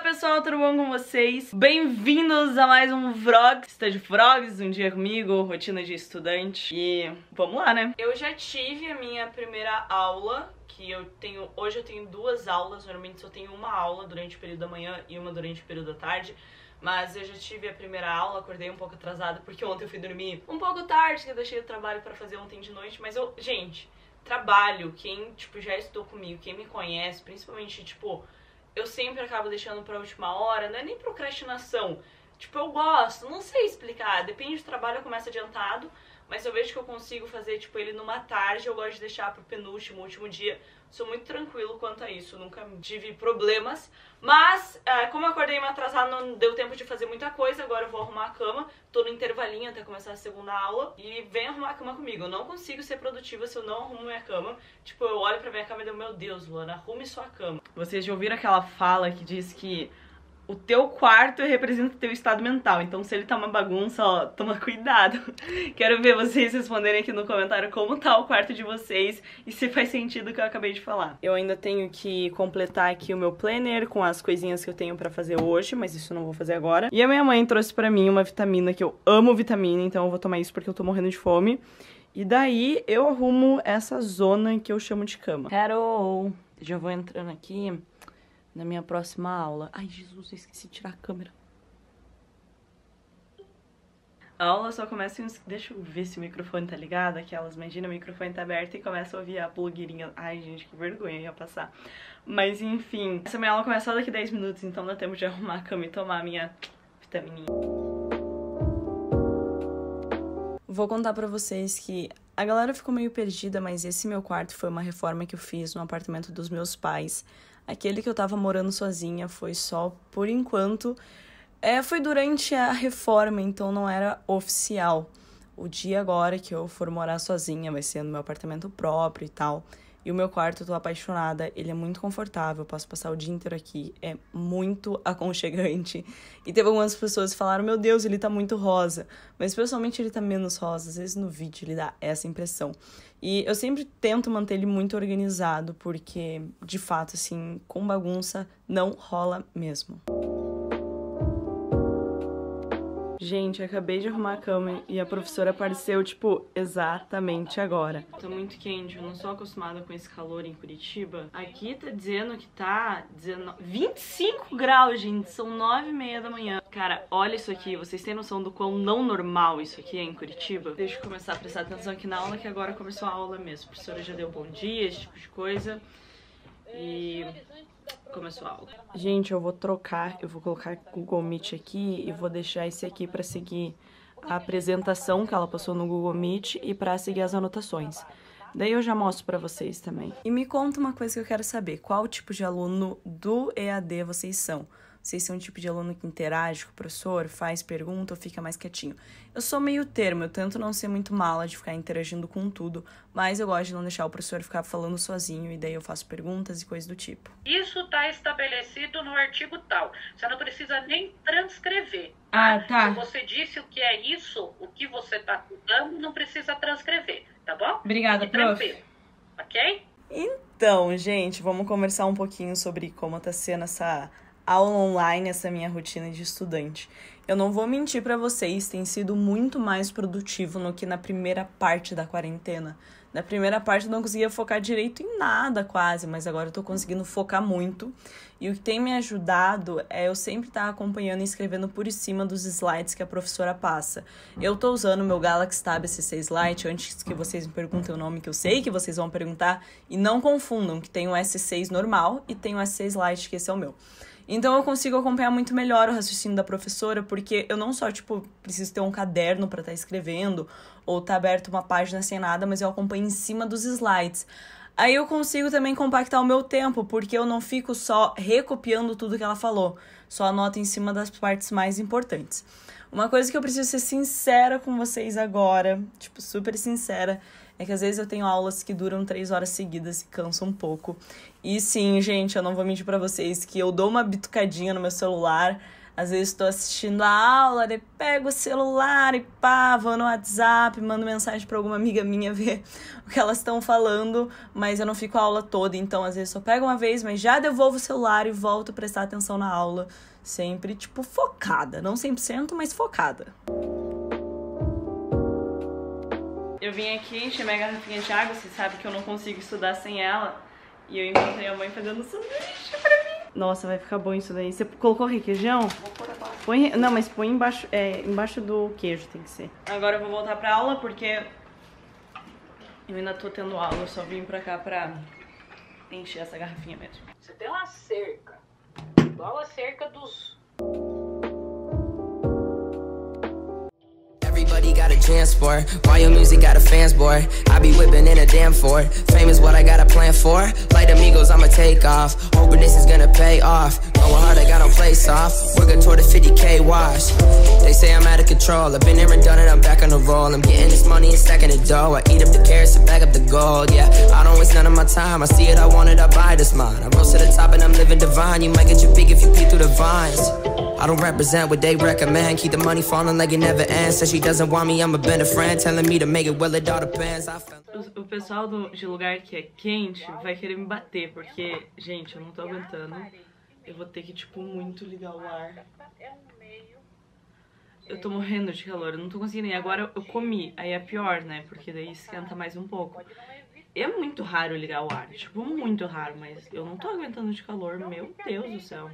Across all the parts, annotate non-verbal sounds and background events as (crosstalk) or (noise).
Olá pessoal, tudo bom com vocês? Bem-vindos a mais um vlog, Study Vlogs, um dia comigo, rotina de estudante. E vamos lá, né? Eu já tive a minha primeira aula, que eu tenho, hoje eu tenho duas aulas, normalmente só tenho uma aula durante o período da manhã e uma durante o período da tarde, mas eu já tive a primeira aula, acordei um pouco atrasada porque ontem eu fui dormir um pouco tarde, que eu deixei o trabalho pra fazer ontem de noite, mas eu, gente, trabalho, quem, tipo, já estudou comigo, quem me conhece, principalmente, tipo, eu sempre acabo deixando pra última hora, não é nem procrastinação. Tipo, eu gosto, não sei explicar, depende do trabalho, eu começo adiantado, mas eu vejo que eu consigo fazer, tipo, ele numa tarde, eu gosto de deixar pro penúltimo, último dia. Sou muito tranquilo quanto a isso, nunca tive problemas. Mas, é, como eu acordei me atrasado, não deu tempo de fazer muita coisa, agora eu vou arrumar a cama. Tô no intervalinho até começar a segunda aula. E vem arrumar a cama comigo. Eu não consigo ser produtiva se eu não arrumo minha cama. Tipo, eu olho pra minha cama e digo, meu Deus, Luana, arrume sua cama. Vocês já ouviram aquela fala que diz que o teu quarto representa o teu estado mental. Então, se ele tá uma bagunça, ó, toma cuidado. (laughs) Quero ver vocês responderem aqui no comentário como tá o quarto de vocês e se faz sentido o que eu acabei de falar. Eu ainda tenho que completar aqui o meu planner com as coisinhas que eu tenho pra fazer hoje, mas isso eu não vou fazer agora. E a minha mãe trouxe pra mim uma vitamina que eu amo vitamina, então eu vou tomar isso porque eu tô morrendo de fome. E daí eu arrumo essa zona que eu chamo de cama. Carol, já vou entrando aqui na minha próxima aula. Ai, Jesus, eu esqueci de tirar a câmera. A aula só começa em uns... Deixa eu ver se o microfone tá ligado. Aquelas, imagina, o microfone tá aberto e começa a ouvir a blogueirinha. Ai, gente, que vergonha ia passar. Mas, enfim. Essa minha aula começa só daqui 10 minutos, então dá tempo de arrumar a cama e tomar a minha vitamininha. Vou contar pra vocês que a galera ficou meio perdida, mas esse meu quarto foi uma reforma que eu fiz no apartamento dos meus pais. Aquele que eu tava morando sozinha foi só por enquanto. É, foi durante a reforma, então não era oficial. O dia agora que eu for morar sozinha vai ser no meu apartamento próprio e tal. E o meu quarto, eu tô apaixonada, ele é muito confortável, posso passar o dia inteiro aqui, é muito (laughs) aconchegante. E teve algumas pessoas que falaram: Meu Deus, ele tá muito rosa. Mas pessoalmente ele tá menos rosa, às vezes no vídeo ele dá essa impressão. E eu sempre tento manter ele muito organizado, porque de fato, assim, com bagunça não rola mesmo. Gente, acabei de arrumar a cama e a professora apareceu, tipo, exatamente agora. Tá muito quente, eu não sou acostumada com esse calor em Curitiba. Aqui tá dizendo que tá 19... 25 graus, gente, são 9 e meia da manhã. Cara, olha isso aqui, vocês têm noção do quão não normal isso aqui é em Curitiba? Deixa eu começar a prestar atenção aqui na aula, que agora começou a aula mesmo. A professora já deu bom dia, esse tipo de coisa. E começou a aula. Gente, eu vou trocar, eu vou colocar Google Meet aqui e vou deixar esse aqui para seguir a apresentação que ela passou no Google Meet e para seguir as anotações. Daí eu já mostro para vocês também. E me conta uma coisa que eu quero saber, qual tipo de aluno do EAD vocês são? Vocês são o tipo de aluno que interage com o professor, faz pergunta ou fica mais quietinho? Eu sou meio termo, eu tento não ser muito mala de ficar interagindo com tudo, mas eu gosto de não deixar o professor ficar falando sozinho e daí eu faço perguntas e coisas do tipo. Isso está estabelecido no artigo tal. Você não precisa nem transcrever. Ah, tá. Se você disse o que é isso, o que você está estudando, não precisa transcrever, tá bom? Obrigada, Fique prof. tranquilo, ok? Então, gente, vamos conversar um pouquinho sobre como tá sendo essa aula online, essa minha rotina de estudante. Eu não vou mentir para vocês, tem sido muito mais produtivo no que na primeira parte da quarentena. Na primeira parte eu não conseguia focar direito em nada quase, mas agora eu tô conseguindo focar muito. E o que tem me ajudado é eu sempre estar tá acompanhando e escrevendo por cima dos slides que a professora passa. Eu tô usando o meu Galaxy Tab SC Slide, antes que vocês me perguntem o nome que eu sei que vocês vão perguntar, e não confundam que tem o S6 normal e tem o S6 Slide, que esse é o meu. Então eu consigo acompanhar muito melhor o raciocínio da professora, porque eu não só, tipo, preciso ter um caderno para estar tá escrevendo, ou tá aberto uma página sem nada, mas eu acompanho em cima dos slides. Aí eu consigo também compactar o meu tempo, porque eu não fico só recopiando tudo que ela falou, só anoto em cima das partes mais importantes. Uma coisa que eu preciso ser sincera com vocês agora, tipo, super sincera, é que às vezes eu tenho aulas que duram três horas seguidas e cansam um pouco. E sim, gente, eu não vou mentir para vocês que eu dou uma bitucadinha no meu celular, Às vezes estou assistindo a aula, daí pego o celular e pá, vou no WhatsApp, mando mensagem para alguma amiga minha (laughs) ver o que elas estão falando, mas eu não fico a aula toda, então às vezes só pego uma vez, mas já devolvo o celular e volto a prestar atenção na aula, sempre tipo focada, não 100%, mas focada. Eu vim aqui, encher minha garrafinha de água, você sabe que eu não consigo estudar sem ela. E eu encontrei a mãe fazendo sanduíche pra mim. Nossa, vai ficar bom isso daí. Você colocou requeijão? Vou pôr abaixo. Põe, não, mas põe embaixo, é, embaixo do queijo, tem que ser. Agora eu vou voltar pra aula, porque eu ainda tô tendo aula. Eu só vim pra cá pra encher essa garrafinha mesmo. Você tem uma cerca, igual a cerca dos Everybody got a chance for. Why your music got a fans, boy. I be whipping in a damn Ford. Fame is what I got a plan for. Like amigos, I'ma take off. Hoping this is gonna pay off hard, I got on play soft Working toward a 50k wash They say I'm out of control I've been there and done it, I'm back on the roll I'm getting this money and stacking the dough I eat up the carrots and bag up the gold, yeah I don't waste none of my time I see it, I want it, I buy this mine I rose to the top and I'm living divine You might get your peak if you peek through the vines I don't represent what they recommend. Keep the money falling like it never ends. Says she doesn't want me, I'm a better friend. Telling me to make it, well, it all depends. I. O, o pessoal do, de lugar que é quente vai querer me bater, porque, gente, eu não tô aguentando. Eu vou ter que, tipo, muito ligar o ar. Eu tô morrendo de calor, eu não tô conseguindo. E agora eu comi, aí é pior, né? Porque daí esquenta mais um pouco. É muito raro ligar o ar, tipo, muito raro, mas eu não tô aguentando de calor, meu Deus do céu.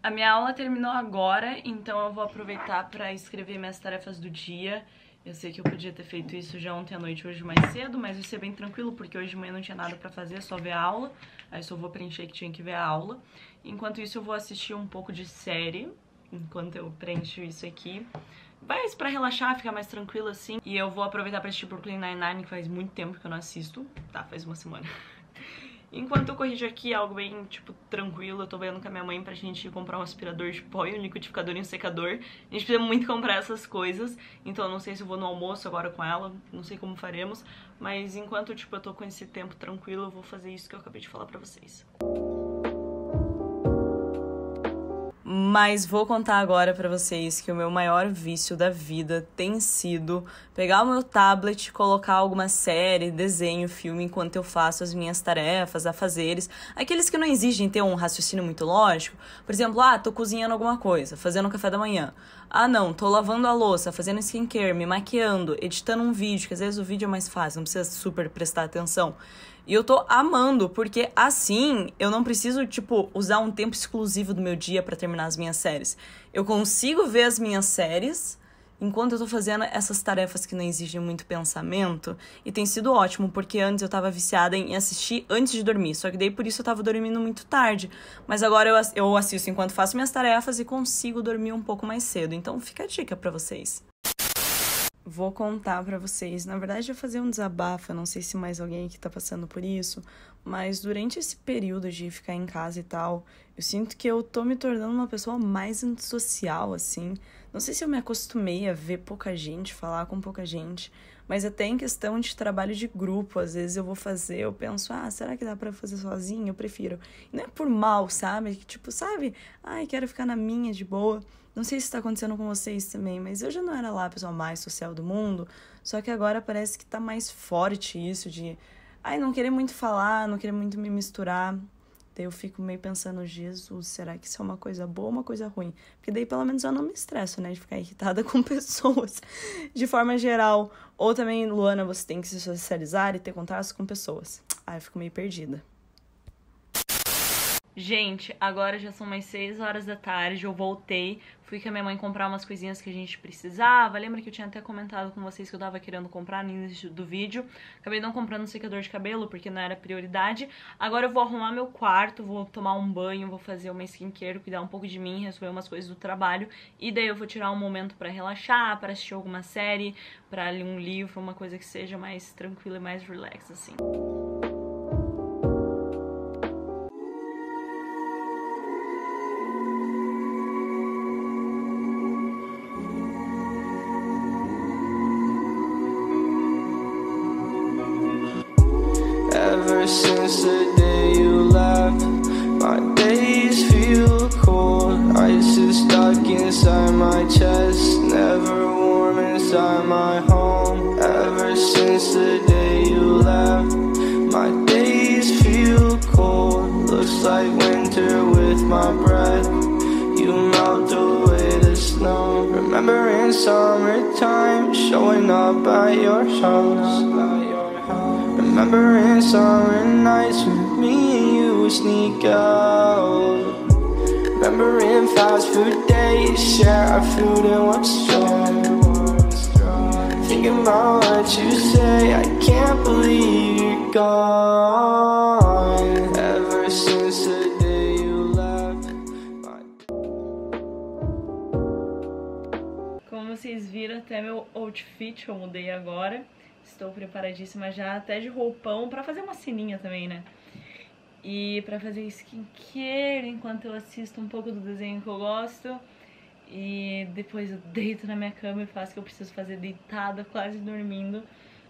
A minha aula terminou agora, então eu vou aproveitar para escrever minhas tarefas do dia. Eu sei que eu podia ter feito isso já ontem à noite, hoje mais cedo, mas vai ser bem tranquilo, porque hoje de manhã não tinha nada pra fazer, só ver a aula. Aí só vou preencher que tinha que ver a aula. Enquanto isso eu vou assistir um pouco de série, enquanto eu preencho isso aqui. Mas pra relaxar, ficar mais tranquilo assim. E eu vou aproveitar pra assistir Brooklyn Nine-Nine, que faz muito tempo que eu não assisto. Tá, faz uma semana. (laughs) Enquanto eu corrijo aqui algo bem, tipo, tranquilo, eu tô vendo com a minha mãe pra gente comprar um aspirador de pó e um liquidificador e um secador. A gente precisa muito comprar essas coisas, então eu não sei se eu vou no almoço agora com ela, não sei como faremos, mas enquanto, tipo, eu tô com esse tempo tranquilo, eu vou fazer isso que eu acabei de falar pra vocês. Mas vou contar agora para vocês que o meu maior vício da vida tem sido pegar o meu tablet, colocar alguma série, desenho, filme enquanto eu faço as minhas tarefas, afazeres, aqueles que não exigem ter um raciocínio muito lógico. Por exemplo, ah, tô cozinhando alguma coisa, fazendo café da manhã. Ah, não, tô lavando a louça, fazendo skincare, me maquiando, editando um vídeo, que às vezes o vídeo é mais fácil, não precisa super prestar atenção. E eu tô amando, porque assim eu não preciso, tipo, usar um tempo exclusivo do meu dia para terminar as minhas séries. Eu consigo ver as minhas séries enquanto eu tô fazendo essas tarefas que não exigem muito pensamento. E tem sido ótimo, porque antes eu tava viciada em assistir antes de dormir. Só que daí por isso eu tava dormindo muito tarde. Mas agora eu, eu assisto enquanto faço minhas tarefas e consigo dormir um pouco mais cedo. Então fica a dica para vocês vou contar para vocês. Na verdade, eu vou fazer um desabafo, eu não sei se mais alguém aqui tá passando por isso, mas durante esse período de ficar em casa e tal, eu sinto que eu tô me tornando uma pessoa mais antissocial, assim. Não sei se eu me acostumei a ver pouca gente, falar com pouca gente, mas até em questão de trabalho de grupo, às vezes eu vou fazer, eu penso, ah, será que dá para fazer sozinho? Eu prefiro. E não é por mal, sabe? Tipo, sabe? Ai, quero ficar na minha de boa. Não sei se está acontecendo com vocês também, mas eu já não era lá a pessoa mais social do mundo, só que agora parece que tá mais forte isso de, ai, não querer muito falar, não querer muito me misturar. Daí eu fico meio pensando, Jesus, será que isso é uma coisa boa ou uma coisa ruim? Porque daí pelo menos eu não me estresso, né, de ficar irritada (laughs) com pessoas de forma geral. Ou também, Luana, você tem que se socializar e ter contato com pessoas. Ai, eu fico meio perdida. Gente, agora já são mais 6 horas da tarde, eu voltei, fui com a minha mãe comprar umas coisinhas que a gente precisava. Lembra que eu tinha até comentado com vocês que eu tava querendo comprar no início do vídeo? Acabei não comprando um secador de cabelo porque não era prioridade. Agora eu vou arrumar meu quarto, vou tomar um banho, vou fazer uma skincare, cuidar um pouco de mim, resolver umas coisas do trabalho. E daí eu vou tirar um momento para relaxar, para assistir alguma série, para ler um livro, uma coisa que seja mais tranquila e mais relax, assim. Since the day you left My days feel cold Ice is stuck inside my chest, never warm inside my home. Ever since the day you left, my days feel cold. Looks like winter with my breath. You melt away the snow. Remembering summertime, showing up at your house. Remember in summer nights when me and you would sneak out. Remember in fast food days, share our food and what's strong. Thinking about what you say, I can't believe you're gone. Ever since the day you left, Como vocês viram, até meu outfit eu mudei agora. Estou preparadíssima já, até de roupão, pra fazer uma ceninha também, né? E pra fazer skincare enquanto eu assisto um pouco do desenho que eu gosto. E depois eu deito na minha cama e faço o que eu preciso fazer deitada, quase dormindo.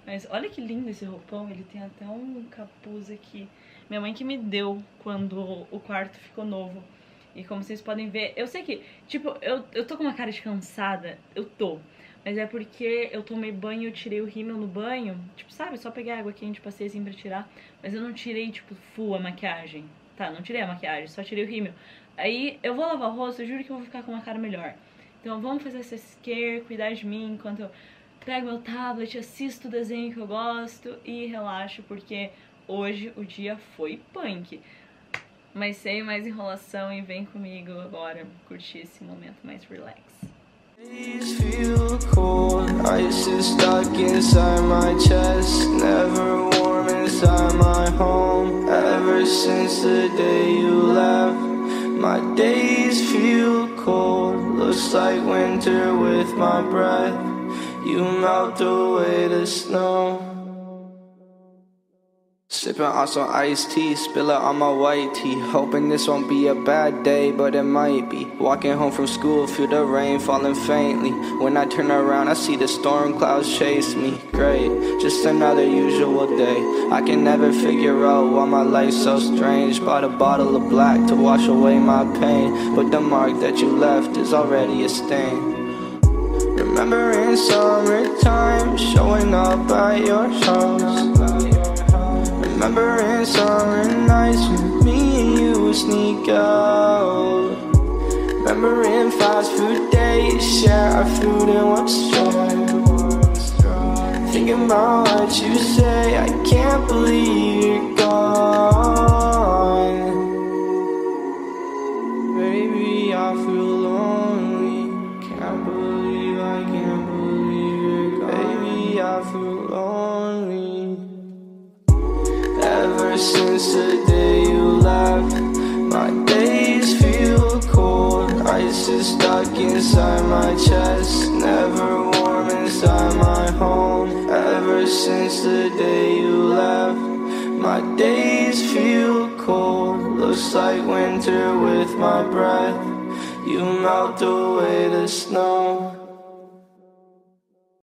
Mas olha que lindo esse roupão, ele tem até um capuz aqui. Minha mãe que me deu quando o quarto ficou novo. E como vocês podem ver, eu sei que, tipo, eu, eu tô com uma cara de cansada, eu tô. Mas é porque eu tomei banho, eu tirei o rímel no banho. Tipo, sabe, só peguei água quente, passei assim pra tirar. Mas eu não tirei, tipo, full a maquiagem. Tá, não tirei a maquiagem, só tirei o rímel. Aí eu vou lavar o rosto, eu juro que eu vou ficar com uma cara melhor. Então vamos fazer essa scare, cuidar de mim enquanto eu pego meu tablet, assisto o desenho que eu gosto e relaxo, porque hoje o dia foi punk. Mas sem mais enrolação e vem comigo agora curtir esse momento mais relax. Days feel cold, ice is stuck inside my chest, never warm inside my home. Ever since the day you left, my days feel cold. Looks like winter with my breath. You melt away the snow. Sipping on some iced tea, spill it on my white tee. Hoping this won't be a bad day, but it might be. Walking home from school, feel the rain falling faintly. When I turn around, I see the storm clouds chase me. Great, just another usual day. I can never figure out why my life's so strange. Bought a bottle of black to wash away my pain. But the mark that you left is already a stain. Remember in summertime, showing up at your house. Remember in summer nights when me and you would sneak out. Remembering fast food days, share our food and strong. Thinking about what you say, I can't believe you're gone. Since the day you left, my days feel cold. Ice is stuck inside my chest, never warm inside my home. Ever since the day you left, my days feel cold. Looks like winter with my breath. You melt away the snow.